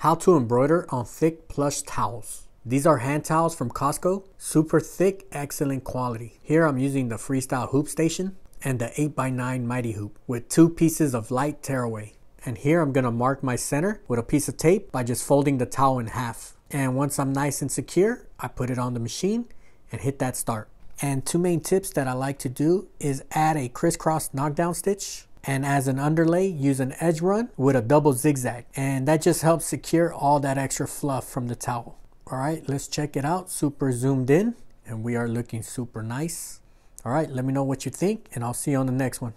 How to embroider on thick plush towels. These are hand towels from Costco, super thick, excellent quality. Here I'm using the Freestyle Hoop Station and the 8x9 Mighty Hoop with two pieces of light tearaway. And here I'm gonna mark my center with a piece of tape by just folding the towel in half. And once I'm nice and secure, I put it on the machine and hit that start. And two main tips that I like to do is add a crisscross knockdown stitch and as an underlay use an edge run with a double zigzag. And that just helps secure all that extra fluff from the towel. All right let's check it out. Super zoomed in and we are looking super nice. All right let me know what you think and i'll see you on the next one